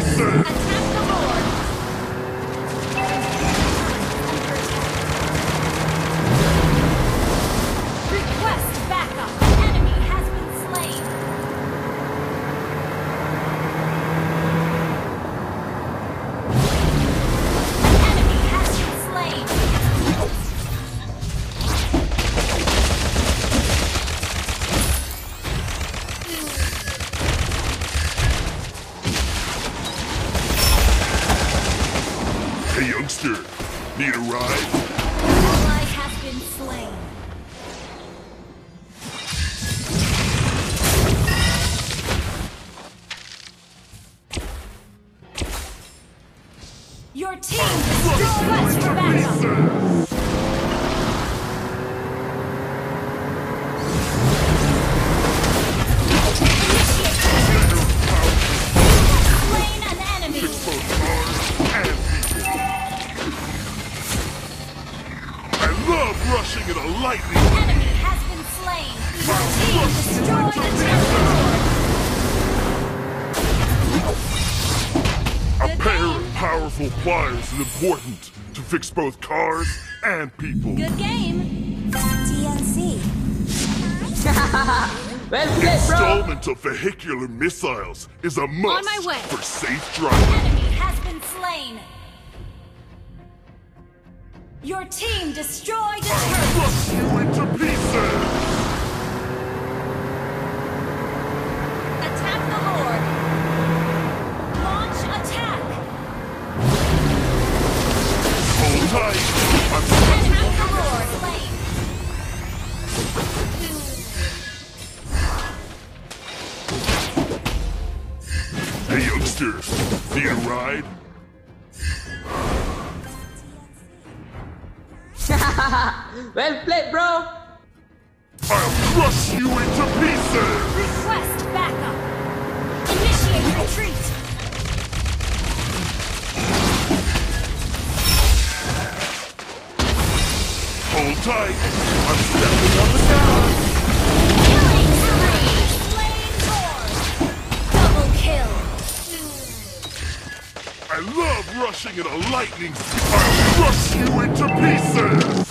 Johnson! Suppliers is important to fix both cars and people. Good game. TNC. well played, Installment of vehicular missiles is a must On my way. for safe driving. The enemy has been slain. Your team destroyed a turret. Bust you into pieces. well played, bro! I'll crush you into pieces! Request backup! Initiate retreat! Hold tight! I'm stepping on the ground! in a lightning I'll crush you into pieces!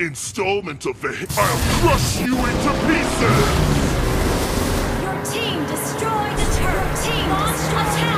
installment of it, I'll crush you into pieces! Your team destroyed the turret! Team, launch attack!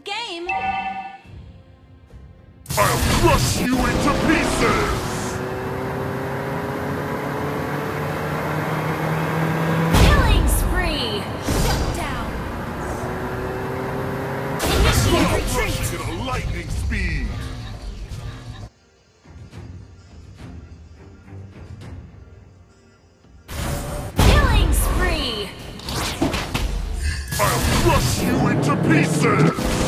good game. I'll crush you into pieces! Killing spree! Retreat! Lightning speed! Killing spree! I'll crush you into pieces!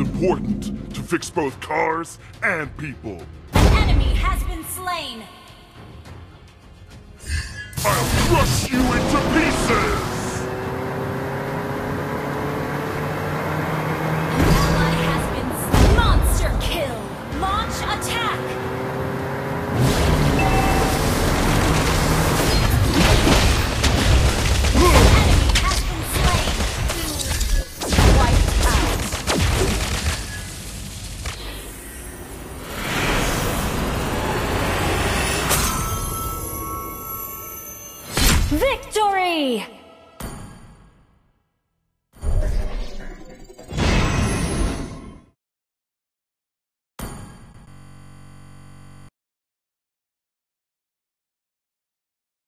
important to fix both cars and people. The enemy has been slain. I'll crush you into pieces! Victory!